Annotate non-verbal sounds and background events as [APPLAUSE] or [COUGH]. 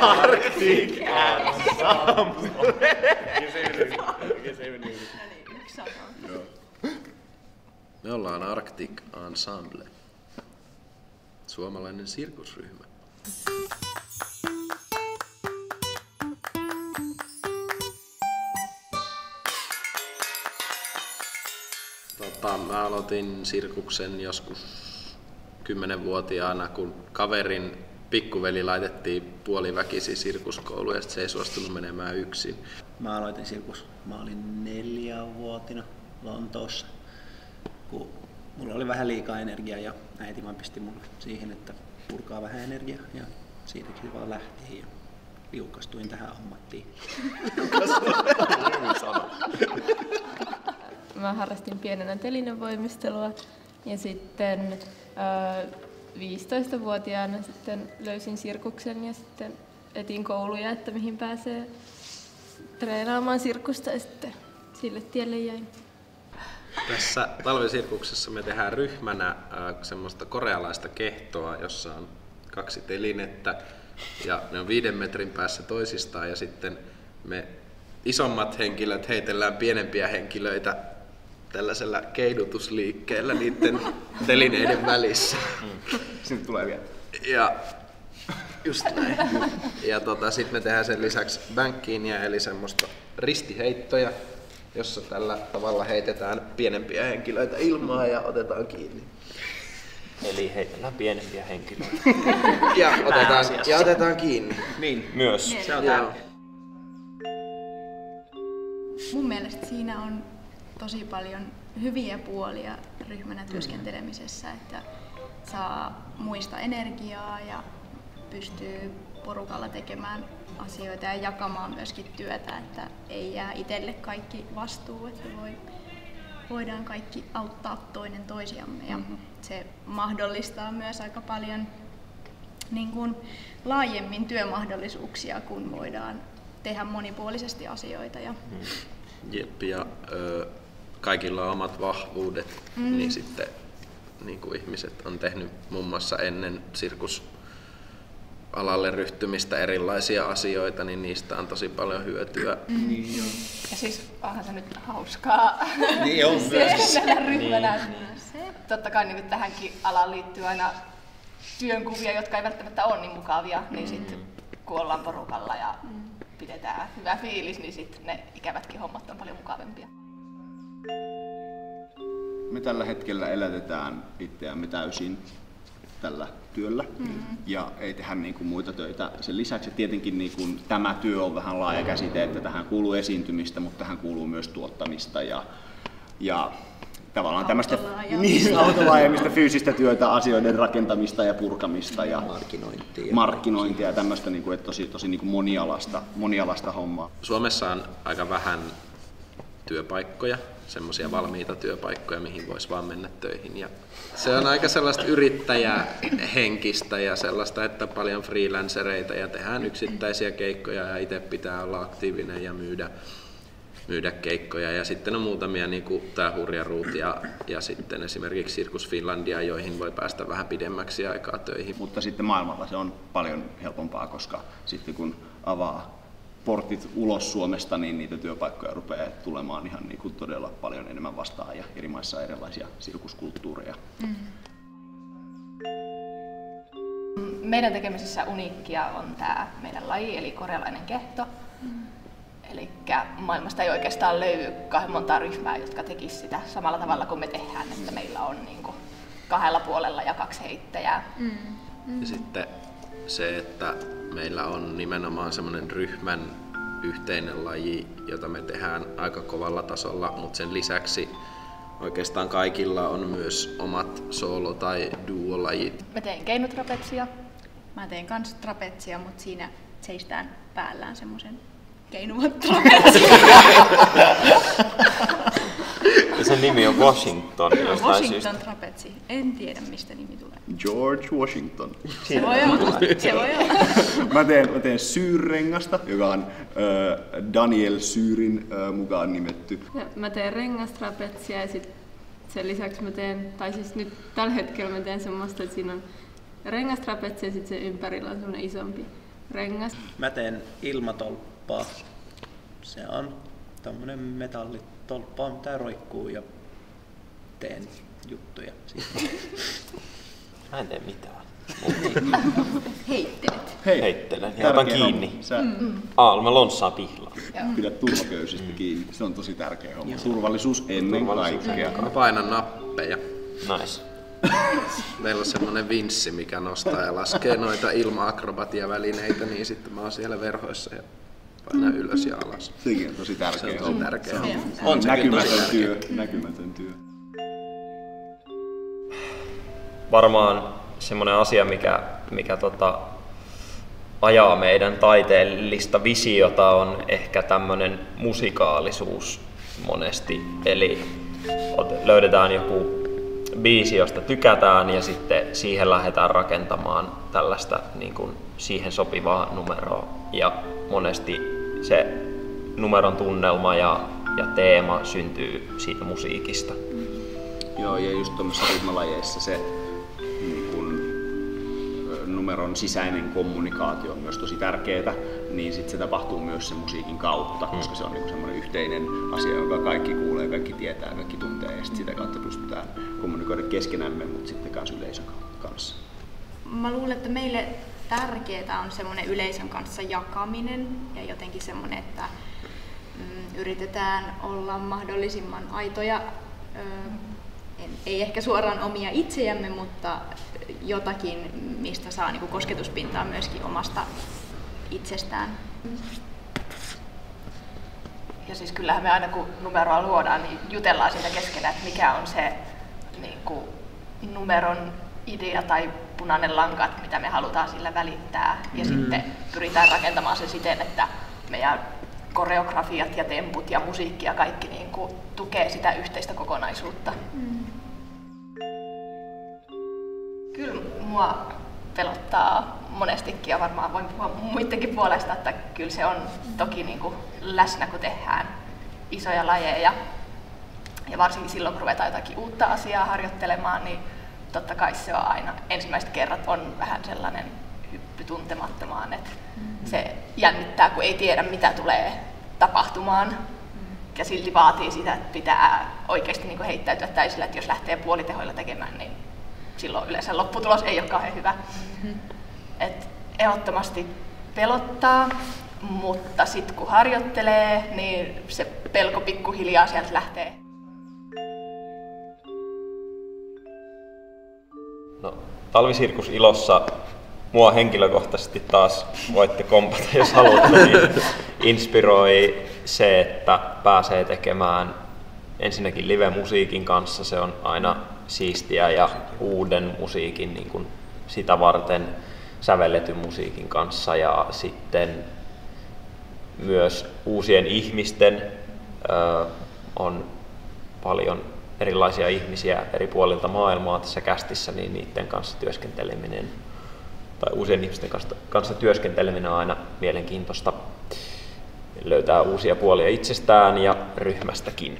Arctic Ensemble. Me ollaan Arctic Ensemble. Suomalainen sirkusryhmä. Tota, mä aloitin sirkuksen joskus kymmenenvuotiaana, kun kaverin pikkuveli laitettiin puoliväkisi sirkuskouluun ja se ei suostunut menemään yksin. Mä aloitin sirkus, mä olin neljävuotina Lontoossa, kun mulla oli vähän liikaa energiaa ja äiti vaan pisti mulle siihen, että purkaa vähän energiaa ja siitäkin se vaan lähti ja liukastuin tähän ammattiin. Mä harrastin pienenä telinevoimistelua ja sitten ää, 15-vuotiaana sitten löysin sirkuksen ja sitten etin kouluja, että mihin pääsee treenaamaan sirkusta ja sitten sille tielle jäin. Tässä talvisirkuksessa me tehdään ryhmänä äh, semmoista korealaista kehtoa, jossa on kaksi telinettä ja ne on viiden metrin päässä toisistaan ja sitten me isommat henkilöt heitellään pienempiä henkilöitä tällaisella keidutusliikkeellä niiden telineiden välissä. Sinne tulee vielä. Ja just näin. Ja tota, sitten me tehdään sen lisäksi bankkiinia, eli semmoista ristiheittoja, jossa tällä tavalla heitetään pienempiä henkilöitä ilmaan ja otetaan kiinni. Eli heitellään pienempiä henkilöitä. Ja otetaan, ja otetaan kiinni. Niin, Myös. se on. Mun mielestä siinä on tosi paljon hyviä puolia ryhmänä työskentelemisessä, että saa muista energiaa ja pystyy porukalla tekemään asioita ja jakamaan myöskin työtä, että ei jää itselle kaikki vastuu, että voi, voidaan kaikki auttaa toinen toisiamme. Ja se mahdollistaa myös aika paljon niin kuin laajemmin työmahdollisuuksia, kun voidaan tehdä monipuolisesti asioita. Ja Jep, ja ö, kaikilla on omat vahvuudet, mm. niin sitten niin kuin ihmiset on tehnyt muun muassa ennen sirkus alalle ryhtymistä erilaisia asioita, niin niistä on tosi paljon hyötyä. Niin, joo. Ja siis onhan se nyt hauskaa Niin on myös. työskennellä ryhmänä. Totta kai niin tähänkin alaan liittyy aina työnkuvia, jotka ei välttämättä ole niin mukavia, niin sitten kun ollaan porukalla ja pidetään hyvä fiilis, niin sitten ne ikävätkin hommat on paljon mukavampia. Me tällä hetkellä elätetään itseämme täysin tällä työllä mm-hmm. ja ei tehdä niin kuin muita töitä. Sen lisäksi tietenkin niin kuin tämä työ on vähän laaja käsite, että tähän kuuluu esiintymistä, mutta tähän kuuluu myös tuottamista ja, ja tavallaan tämmöistä [LAUGHS] niin, autolla ajamista, fyysistä työtä, asioiden rakentamista ja purkamista ja Markkinointia. markkinointia ja tämmöistä niin kuin, että tosi, tosi niin kuin monialasta, monialasta hommaa. Suomessa on aika vähän työpaikkoja, semmoisia valmiita työpaikkoja, mihin voisi vaan mennä töihin. Ja se on aika sellaista yrittäjähenkistä ja sellaista, että paljon freelancereita ja tehdään yksittäisiä keikkoja ja itse pitää olla aktiivinen ja myydä, myydä keikkoja. Ja sitten on muutamia, niin kuin tämä Hurja Root ja, ja sitten esimerkiksi Sirkus Finlandia, joihin voi päästä vähän pidemmäksi aikaa töihin. Mutta sitten maailmalla se on paljon helpompaa, koska sitten kun avaa portit ulos Suomesta, niin niitä työpaikkoja rupeaa tulemaan ihan niin kuin todella paljon enemmän vastaan ja eri maissa on erilaisia sirkuskulttuureja. Meidän tekemisessä uniikkia on tämä meidän laji, eli korealainen kehto. Eli maailmasta ei oikeastaan löydy kahden montaa ryhmää, jotka tekisivät sitä samalla tavalla kuin me tehdään, että meillä on niin kuin kahdella puolella ja kaksi heittäjää. Ja sitten se, että meillä on nimenomaan semmoinen ryhmän yhteinen laji, jota me tehdään aika kovalla tasolla, mutta sen lisäksi oikeastaan kaikilla on myös omat solo- tai duolajit. Mä teen keinotrapetsia, Mä teen kans trapetsia, mutta siinä seistään päällään semmoisen keinuvan trapetsin. [LAUGHS] Ja sen nimi on Washington jostain Washington syystä. trapetsi. En tiedä mistä nimi tulee. George Washington. Se voi olla. Se voi olla. [LAUGHS] Mä teen, mä teen syyrrengasta, joka on äh, Daniel Syyrin äh, mukaan nimetty. Ja mä teen rengastrapetsia ja sit sen lisäksi mä teen, tai siis nyt tällä hetkellä mä teen semmoista, että siinä on rengastrapetsi ja sitten sen ympärillä on semmoinen isompi rengas. Mä teen ilmatolppaa. Se on tämmönen metallitolppa, mitä roikkuu ja teen juttuja siitä. Mä en tee mitään. [LAUGHS] Heittelet. Hei, Heittelen ja otan tärkeä kiinni. Homma. Sä Aa, mä lonssaan pihlaa. pidät turvaköysistä kiinni. Se on tosi tärkeä homma. Turvallisuus ennen Turvallisuus kaikkea. Mä painan nappeja. Nice. Meillä on semmonen vinssi, mikä nostaa ja laskee noita ilma-akrobatiavälineitä, niin sitten mä oon siellä verhoissa ja painan ylös ja alas. Sekin on tosi Se tärkeä on tosi homma. tärkeä homma. On sekin tosi Näkymätön tärkeä. työ. Näkymätön työ. Varmaan semmoinen asia, mikä, mikä tota, ajaa meidän taiteellista visiota on ehkä tämmöinen musikaalisuus monesti. Eli löydetään joku biisi, josta tykätään ja sitten siihen lähdetään rakentamaan tällaista niin kuin siihen sopivaa numeroa. Ja monesti se numeron tunnelma ja, ja teema syntyy siitä musiikista. Joo, ja just tuommoisissa ryhmälajeissa se niin kun, numeron sisäinen kommunikaatio on myös tosi tärkeää, niin sitten se tapahtuu myös sen musiikin kautta, koska se on niin semmoinen yhteinen asia, jonka kaikki kuulee, kaikki tietää, kaikki tuntee, ja sit sitä kautta pystytään kommunikoida keskenämme, mutta sitten myös yleisön kanssa. Mä luulen, että meille tärkeää on semmoinen yleisön kanssa jakaminen ja jotenkin semmoinen, että mm, yritetään olla mahdollisimman aitoja, ö, en, ei ehkä suoraan omia itsejämme, mutta jotakin, mistä saa niinku kosketuspintaa myöskin omasta itsestään. Ja siis kyllähän me aina kun numeroa luodaan, niin jutellaan siitä keskenään, että mikä on se niin kuin, numeron idea tai punainen lanka, että mitä me halutaan sillä välittää. Ja mm. sitten pyritään rakentamaan se siten, että meidän koreografiat ja temput ja musiikki ja kaikki niin kuin, tukee sitä yhteistä kokonaisuutta. Mm. Kyllä mua pelottaa monestikin ja varmaan voin puhua muidenkin puolesta, että kyllä se on toki niin kuin läsnä, kun tehdään isoja lajeja. Ja varsinkin silloin, kun ruvetaan jotakin uutta asiaa harjoittelemaan, niin totta kai se on aina ensimmäiset kerrat on vähän sellainen hyppy tuntemattomaan, että se jännittää, kun ei tiedä, mitä tulee tapahtumaan. Ja silti vaatii sitä, että pitää oikeasti niin heittäytyä täysillä, että jos lähtee puolitehoilla tekemään, niin silloin yleensä lopputulos ei ole kauhean hyvä. Et ehdottomasti pelottaa, mutta sitten kun harjoittelee, niin se pelko pikkuhiljaa sieltä lähtee. No, talvisirkus ilossa mua henkilökohtaisesti taas voitte kompata, [LAUGHS] jos haluatte, niin inspiroi se, että pääsee tekemään ensinnäkin live-musiikin kanssa. Se on aina siistiä ja uuden musiikin niin kuin sitä varten sävelletyn musiikin kanssa ja sitten myös uusien ihmisten ö, on paljon erilaisia ihmisiä eri puolilta maailmaa tässä kästissä, niin niiden kanssa työskenteleminen tai uusien ihmisten kanssa, kanssa työskenteleminen on aina mielenkiintoista löytää uusia puolia itsestään ja ryhmästäkin.